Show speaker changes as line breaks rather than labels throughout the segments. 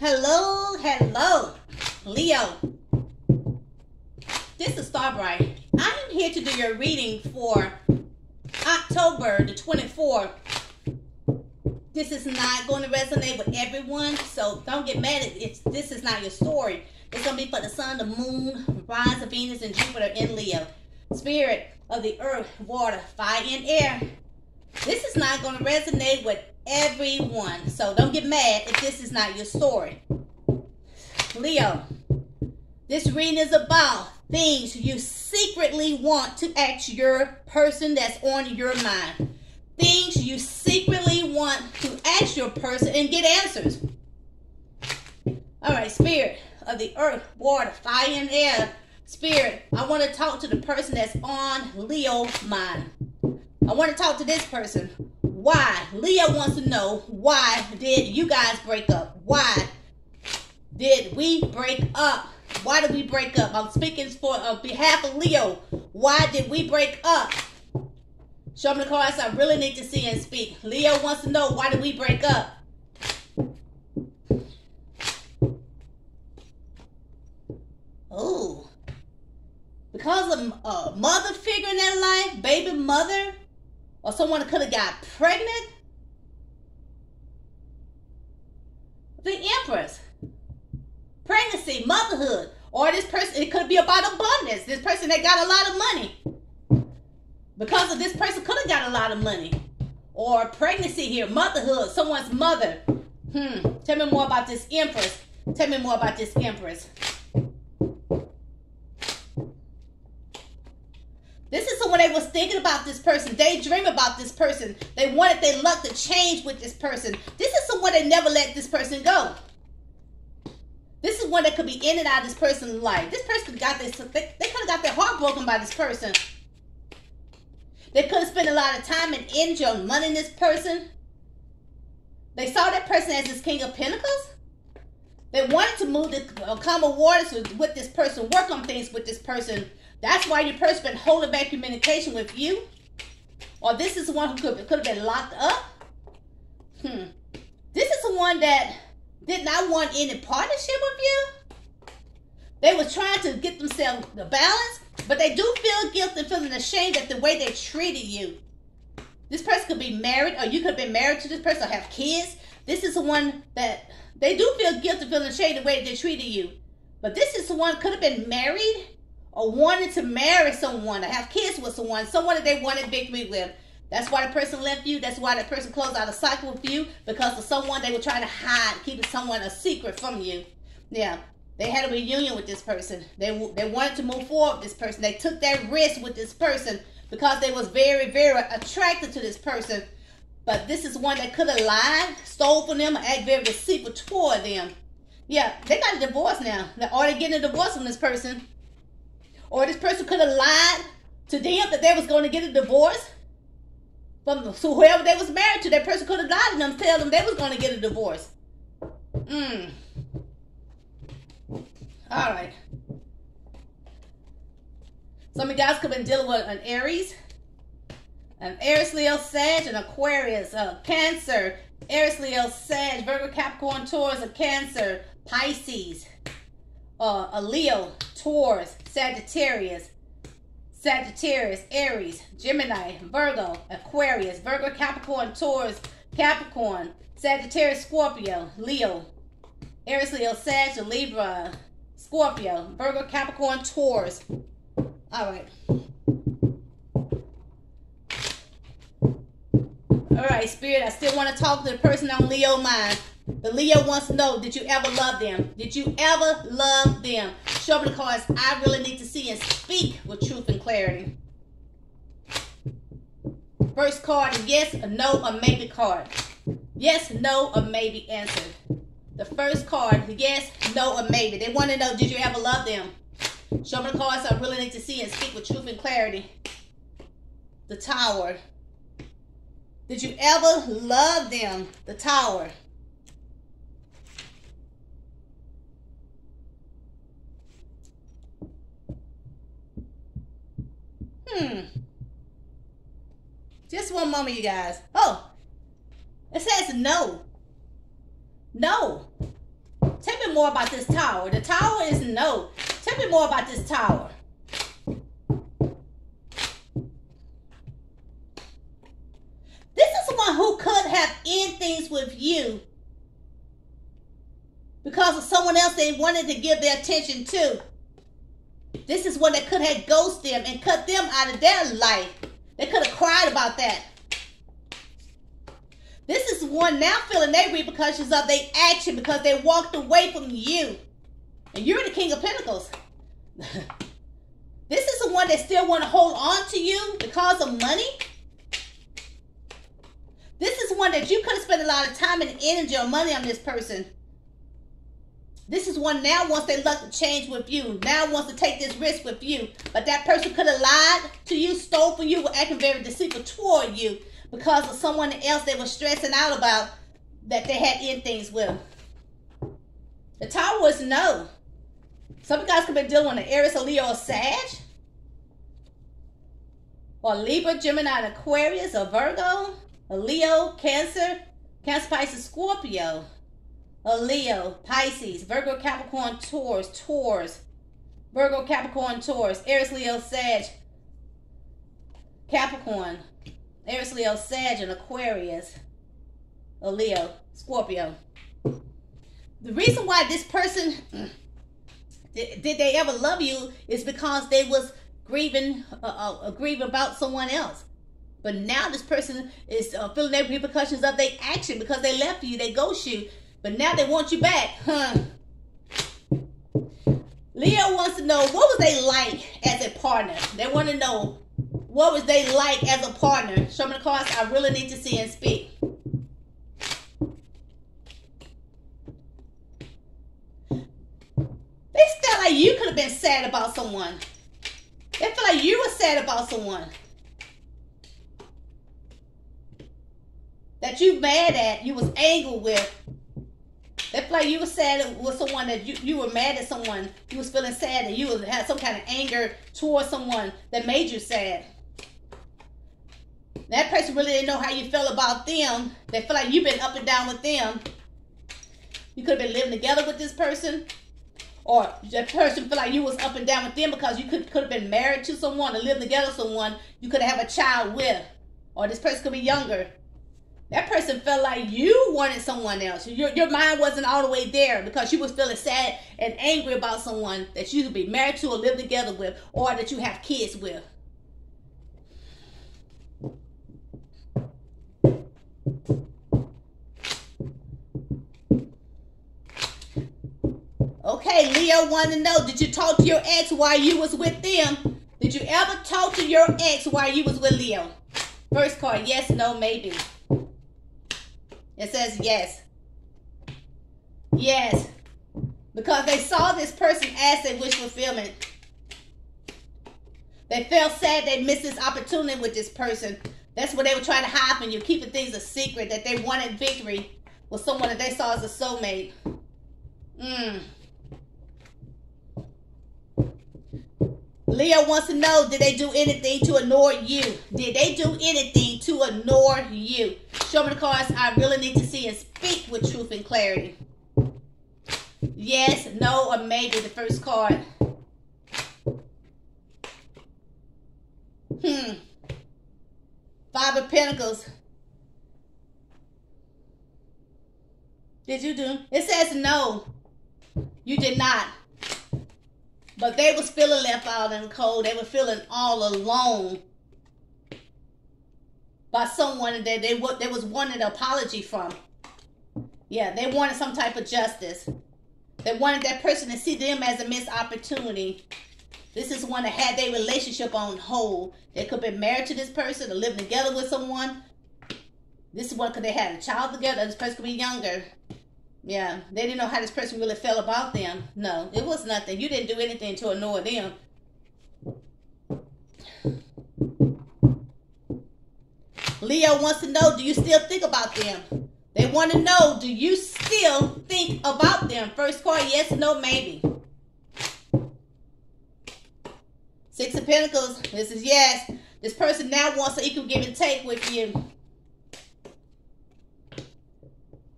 Hello, hello, Leo. This is Starbright. I am here to do your reading for October the 24th. This is not going to resonate with everyone, so don't get mad if this is not your story. It's going to be for the sun, the moon, rise of Venus, and Jupiter in Leo. Spirit of the earth, water, fire, and air. This is not going to resonate with everyone, so don't get mad if this is not your story. Leo, this reading is about things you secretly want to ask your person that's on your mind. Things you secretly want to ask your person and get answers. All right, spirit of the earth, water, fire, and air. Spirit, I want to talk to the person that's on Leo mind. I want to talk to this person. Why? Leo wants to know why did you guys break up? Why did we break up? Why did we break up? I'm speaking for on behalf of Leo. Why did we break up? Show me the cards I really need to see and speak. Leo wants to know why did we break up? Oh, because of a mother figure in their life, baby mother, or someone could have got pregnant. The Empress pregnancy, motherhood, or this person, it could be about abundance. This person that got a lot of money. Because of this person could have got a lot of money. Or pregnancy here, motherhood, someone's mother. Hmm. Tell me more about this empress. Tell me more about this empress. This is someone they was thinking about this person. They dream about this person. They wanted their luck to change with this person. This is someone that never let this person go. This is one that could be in and out of this person's life. This person got this, they, they could have got their heart broken by this person. They could have spent a lot of time and energy on money in this person. They saw that person as this king of pentacles. They wanted to move the uh, common waters with, with this person, work on things with this person. That's why your person been holding back communication with you. Or this is the one who could, could have been locked up. Hmm. This is the one that did not want any partnership with you. They was trying to get themselves the balance, but they do feel guilty and feeling ashamed at the way they treated you. This person could be married, or you could have been married to this person, or have kids. This is the one that they do feel guilty, feeling ashamed the way they treated you. But this is the one could have been married or wanted to marry someone or have kids with someone, someone that they wanted victory with. That's why the person left you. That's why the person closed out a cycle with you because of someone they were trying to hide, keeping someone a secret from you. Yeah, they had a reunion with this person. They they wanted to move forward with this person. They took that risk with this person because they was very very attracted to this person. But this is one that could have lied, stole from them, or act very deceitful toward them. Yeah, they got a divorce now. Or they getting a divorce from this person. Or this person could have lied to them that they was going to get a divorce from so whoever they was married to, that person could have lied to them, tell them they was going to get a divorce. Mm. All right. Some of you guys could have been dealing with an Aries, an Aries, Leo, Sag, an Aquarius, a Cancer, Aries, Leo, Sag, Virgo, Capricorn, Taurus, a Cancer, Pisces, uh, a Leo, Taurus, Sagittarius, Sagittarius, Aries, Gemini, Virgo, Aquarius, Virgo, Capricorn, Taurus, Capricorn, Sagittarius, Scorpio, Leo, Aries, Leo, Sag, Libra, Scorpio, Virgo, Capricorn, Taurus. All right. All right, Spirit, I still want to talk to the person on Leo mind. The Leo wants to know, did you ever love them? Did you ever love them? Show me the cards I really need to see and speak with truth and clarity. First card yes, a no, or maybe card. Yes, no, or maybe answer. The first card, yes, no, or maybe. They want to know, did you ever love them? Show me the cards I really need to see and speak with truth and clarity. The tower. Did you ever love them? The tower. Hmm. Just one moment, you guys. Oh, it says no. No. Tell me more about this tower. The tower is no. Tell me more about this tower. This is someone who could have end things with you because of someone else they wanted to give their attention to. This is one that could have ghosted them and cut them out of their life. They could have cried about that. This is one now feeling their repercussions of their action because they walked away from you. And you're the King of Pentacles. this is the one that still want to hold on to you because of money. This is one that you could have spent a lot of time and energy or money on this person. This is one now wants their luck to change with you. Now wants to take this risk with you. But that person could have lied to you, stole from you, were acting very deceitful toward you because of someone else they were stressing out about that they had in things with. The tower was no. Some of you guys could be dealing with an Aries, a Leo, or Sag. Or Libra, Gemini, Aquarius, or Virgo. A Leo, Cancer, Cancer, Pisces, Scorpio. A Leo, Pisces, Virgo, Capricorn, Taurus, Taurus. Virgo, Capricorn, Taurus. Aries, Leo, Sag. Capricorn, Aries, Leo, Sag, and Aquarius. A Leo, Scorpio. The reason why this person did, they ever love you is because they was grieving, uh, uh, grieving about someone else. But now this person is uh, feeling the repercussions of their action because they left you, they ghost you. But now they want you back, huh? Leo wants to know what was they like as a partner. They want to know what was they like as a partner? Show me the cards I really need to see and speak. They felt like you could have been sad about someone. They feel like you were sad about someone. That you mad at, you was angry with. They feel like you were sad with someone that you, you were mad at someone. You was feeling sad and you had some kind of anger towards someone that made you sad. That person really didn't know how you felt about them. They feel like you've been up and down with them. You could have been living together with this person. Or that person feel like you was up and down with them because you could, could have been married to someone or lived together with someone you could have a child with. Or this person could be younger. That person felt like you wanted someone else. Your, your mind wasn't all the way there because you was feeling sad and angry about someone that you could be married to or live together with or that you have kids with. Okay, Leo want to know, did you talk to your ex while you was with them? Did you ever talk to your ex while you was with Leo? First card, yes, no, maybe. It says yes. Yes. Because they saw this person as their wish fulfillment. They felt sad they missed this opportunity with this person. That's what they were trying to hide from you, keeping things a secret, that they wanted victory with someone that they saw as a soulmate. Mm. Leo wants to know, did they do anything to ignore you? Did they do anything to ignore you? Show me the cards I really need to see and speak with truth and clarity. Yes, no, or maybe the first card. Hmm. Five of Pentacles. Did you do? It says no. You did not. But they was feeling left out in the cold. They were feeling all alone by someone that they they was wanting an apology from. Yeah, they wanted some type of justice. They wanted that person to see them as a missed opportunity. This is one that had their relationship on hold. They could be married to this person or living together with someone. This is one because they had a child together. This person could be younger. Yeah, they didn't know how this person really felt about them. No, it was nothing. You didn't do anything to annoy them. Leo wants to know, do you still think about them? They want to know, do you still think about them? First card, yes, no, maybe. Six of Pentacles, this is yes. This person now wants to equal give and take with you.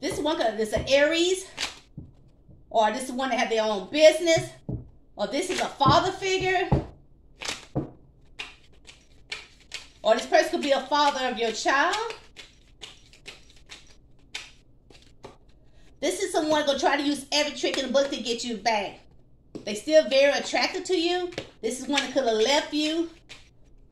This one, could this is an Aries or this is one that have their own business, or this is a father figure, or this person could be a father of your child. This is someone gonna try to use every trick in the book to get you back. They still very attracted to you. This is one that could have left you.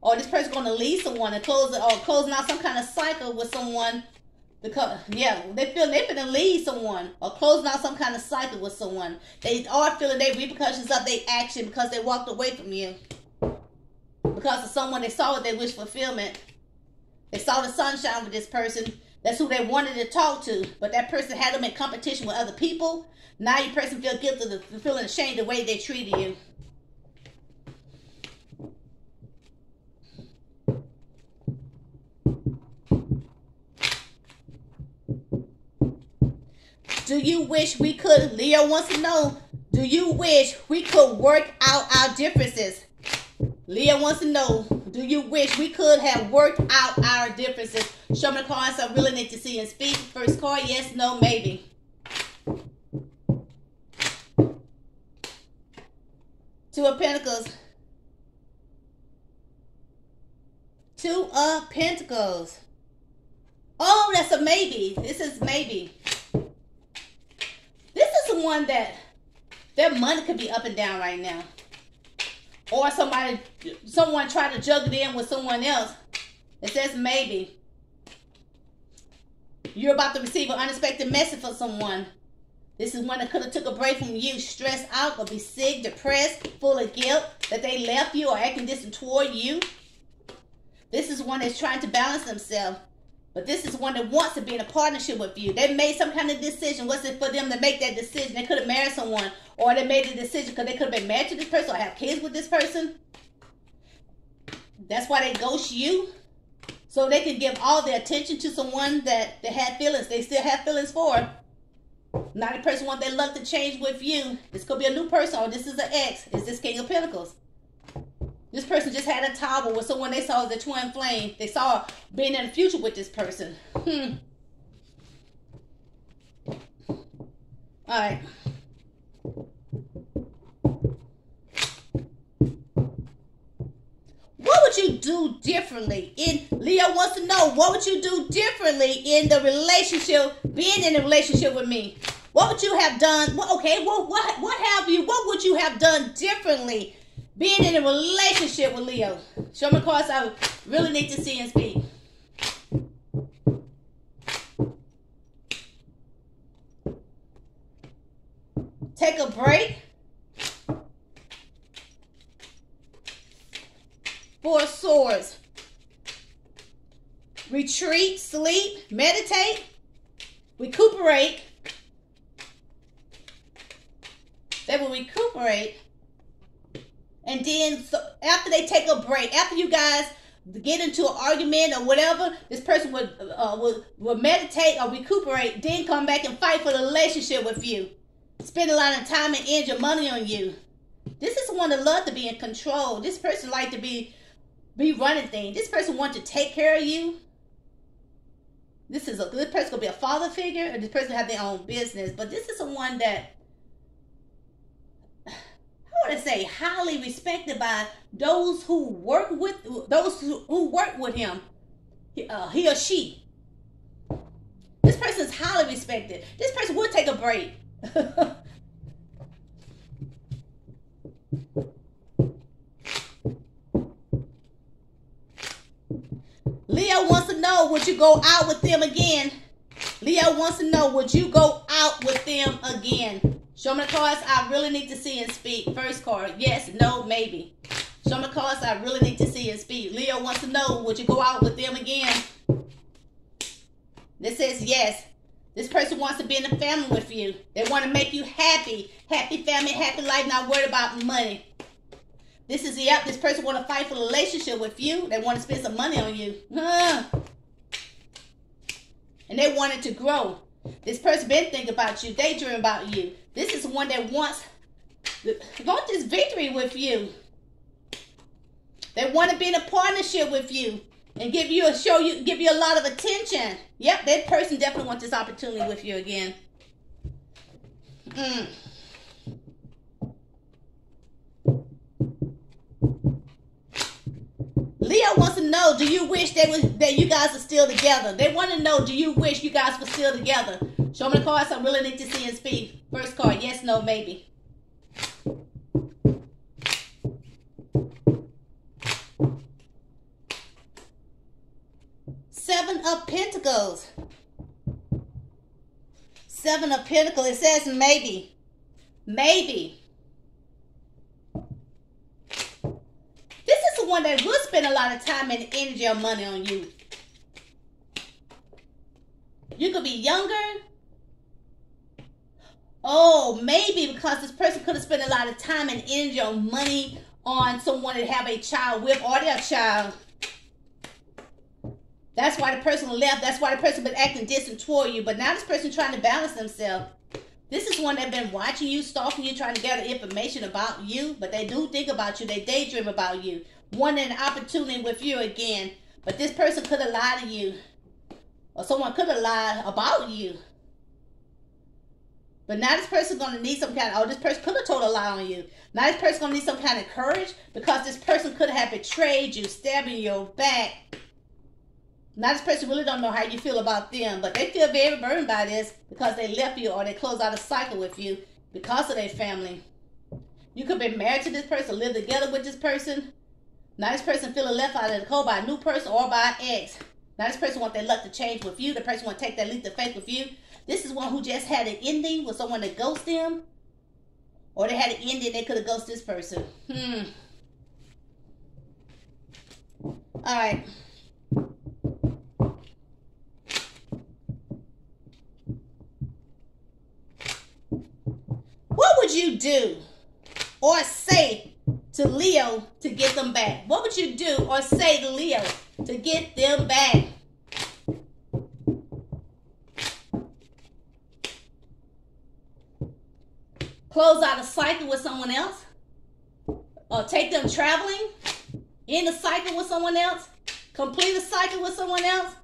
Or this person gonna leave someone and close or closing out some kind of cycle with someone because yeah, they feel they're gonna leave someone or closing out some kind of cycle with someone. They are feeling their repercussions of their action because they walked away from you. Because of someone they saw what they wish fulfillment. They saw the sunshine with this person. That's who they wanted to talk to. But that person had them in competition with other people. Now your person feel guilty for feeling ashamed the way they treated you. Do you wish we could, Leo wants to know, do you wish we could work out our differences? Leo wants to know, do you wish we could have worked out our differences? Show me the cards I really need to see and speak. First card, yes, no, maybe. Two of Pentacles. Two of Pentacles. Oh, that's a maybe. This is maybe someone that their money could be up and down right now. Or somebody, someone try to juggle it in with someone else. It says maybe. You're about to receive an unexpected message from someone. This is one that could have took a break from you, stressed out, or be sick, depressed, full of guilt that they left you or acting distant toward you. This is one that's trying to balance themselves. But this is one that wants to be in a partnership with you. They made some kind of decision. Was it for them to make that decision? They could have married someone, or they made a decision because they could have been married to this person or have kids with this person. That's why they ghost you. So they can give all their attention to someone that they had feelings. They still have feelings for. Not a person want their luck to change with you. This could be a new person, or this is an ex. Is this King of Pentacles? This person just had a toggle with someone they saw as a twin flame. They saw being in the future with this person. Hmm. All right. What would you do differently in Leo wants to know what would you do differently in the relationship, being in a relationship with me? What would you have done? Okay, well, what what have you? What would you have done differently being in a relationship with Leo. Show me cards I really need to see and speak. Take a break. Four swords. Retreat, sleep, meditate, recuperate. They will recuperate and then so after they take a break, after you guys get into an argument or whatever, this person would uh, would, would meditate or recuperate, then come back and fight for the relationship with you. Spend a lot of time and energy, money on you. This is one that love to be in control. This person like to be be running things. This person want to take care of you. This is a good person could be a father figure, or this person have their own business. But this is someone that I to say highly respected by those who work with those who, who work with him, uh, he or she. This person is highly respected. This person will take a break. Leo wants to know would you go out with them again? Leo wants to know would you go out with them again? Show me the cards I really need to see and speak. First card, yes, no, maybe. Show me the cards I really need to see and speak. Leo wants to know, would you go out with them again? This says yes. This person wants to be in a family with you. They want to make you happy. Happy family, happy life, not worried about money. This is, the yep, this person want to fight for a relationship with you. They want to spend some money on you. Huh. And they want it to grow. This person been thinking about you, daydream about you. This is one that wants wants this victory with you. They want to be in a partnership with you and give you a show you give you a lot of attention. Yep, that person definitely wants this opportunity with you again. Mm. Leo wants to know, do you wish they was that you guys are still together? They want to know, do you wish you guys were still together? Show me the cards. I really need to see and speak. First card, yes, no, maybe. Seven of Pentacles. Seven of Pentacles. It says maybe. Maybe. This is the one that will spend a lot of time and energy or money on you. You could be younger. Oh, maybe because this person could have spent a lot of time and energy or money on someone to have a child with or their child. That's why the person left. That's why the person been acting distant toward you. But now this person trying to balance themselves. This is one that been watching you, stalking you, trying to gather information about you. But they do think about you. They daydream about you. Wanting an opportunity with you again. But this person could have lied to you. Or someone could have lied about you. But now this person's gonna need some kind of oh, this person could have told a lie on you. Now this person's gonna need some kind of courage because this person could have betrayed you, stabbing your back now this person really don't know how you feel about them, but they feel very burdened by this because they left you or they closed out a cycle with you because of their family. You could be married to this person, live together with this person. Now this person feeling left out of the cold by a new person or by an ex. Now this person want their luck to change with you. The person want to take that leap of faith with you. This is one who just had an ending with someone that ghost them. Or they had an ending, they could have ghosted this person. Hmm. All right. What would you do or say to Leo to get them back? What would you do or say to Leo to get them back? Close out a cycle with someone else? Or take them traveling? In a cycle with someone else? Complete a cycle with someone else?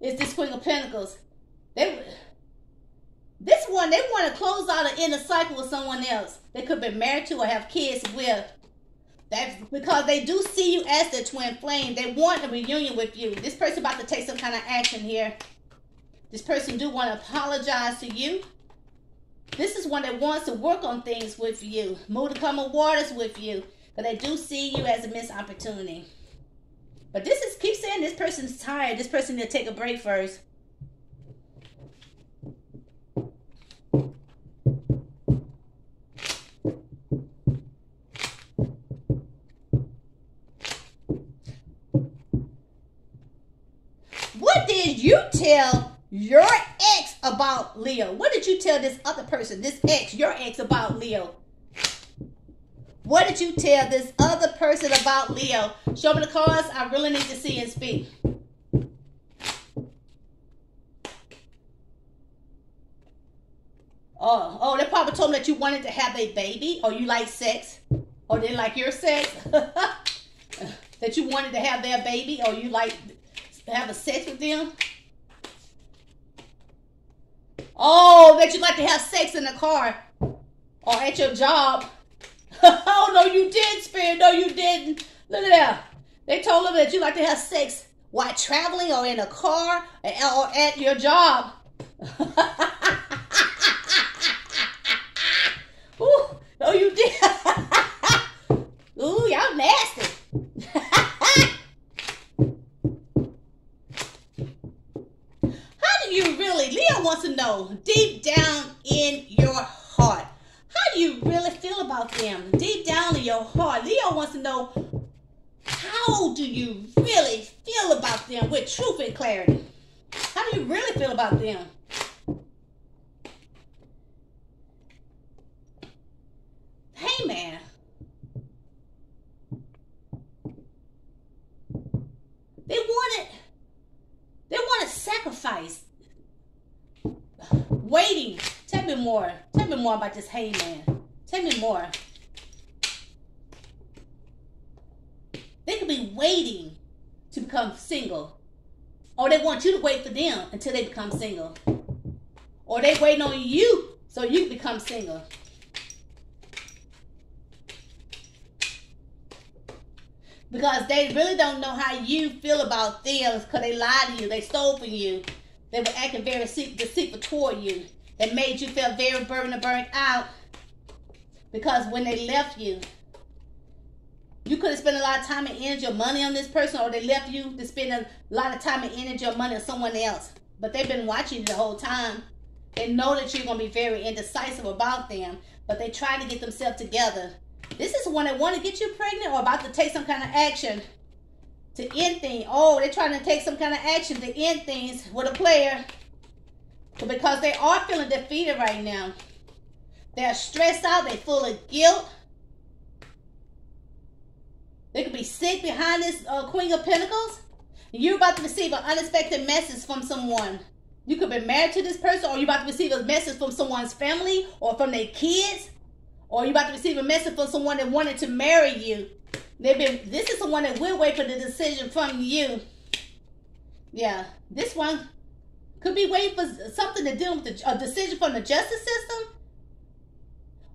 It's this Queen of Pentacles. They this one, they want to close out an inner cycle with someone else they could be married to or have kids with. That's because they do see you as the twin flame. They want a reunion with you. This person about to take some kind of action here. This person do want to apologize to you. This is one that wants to work on things with you. Move to come of waters with you. But they do see you as a missed opportunity. But this is keep saying this person's tired. This person need to take a break first. you tell your ex about Leo? What did you tell this other person, this ex, your ex about Leo? What did you tell this other person about Leo? Show me the cards. I really need to see and speak. Oh, oh, they probably told them that you wanted to have a baby, or you like sex, or they like your sex. that you wanted to have their baby, or you like have a sex with them. Oh, that you like to have sex in the car or at your job. oh, no, you did, Spirit. No, you didn't. Look at that. They told them that you like to have sex while traveling or in a car or at your job. Ooh, no, you did. Ooh, y'all nasty. you really, Leo wants to know deep down in your heart, how do you really feel about them? Deep down in your heart, Leo wants to know how do you really feel about them with truth and clarity? How do you really feel about them? Hangman. They wanted, they want to sacrifice waiting. Tell me more. Tell me more about this hangman. Tell me more. They could be waiting to become single. Or they want you to wait for them until they become single. Or they waiting on you so you can become single. because they really don't know how you feel about them because they lied to you, they stole from you, they were acting very deceitful toward you. That made you feel very burdened and burnt out because when they left you, you could have spent a lot of time and energy or money on this person, or they left you to spend a lot of time and energy or money on someone else. But they've been watching you the whole time. They know that you're going to be very indecisive about them, but they try to get themselves together. This is one that want to get you pregnant or about to take some kind of action to end things. Oh, they're trying to take some kind of action to end things with a player. But because they are feeling defeated right now. They're stressed out. They're full of guilt. They could be sick behind this uh, Queen of Pentacles. You're about to receive an unexpected message from someone. You could be married to this person, or you're about to receive a message from someone's family or from their kids, or you're about to receive a message from someone that wanted to marry you. They've been. This is someone that will wait for the decision from you. Yeah, this one could be waiting for something to deal with the, a decision from the justice system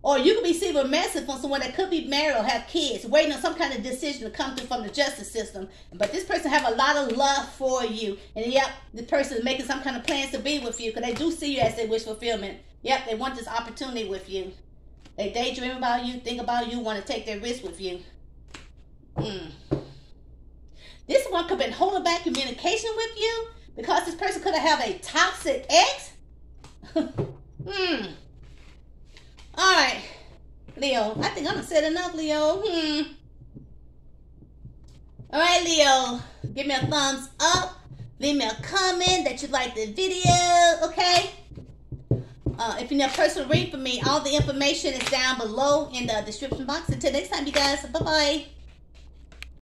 or you could receive a message from someone that could be married or have kids, waiting on some kind of decision to come through from the justice system. But this person have a lot of love for you. And yep, this person is making some kind of plans to be with you because they do see you as their wish fulfillment. Yep, they want this opportunity with you. They daydream about you, think about you, want to take their risk with you. Mm. This one could have been holding back communication with you because this person could have a toxic ex. Hmm. All right, Leo. I think I'm said enough, Leo. Hmm. All right, Leo. Give me a thumbs up. Leave me a comment that you like the video. Okay. Uh, if you need a personal read for me, all the information is down below in the description box. Until next time, you guys. Bye bye.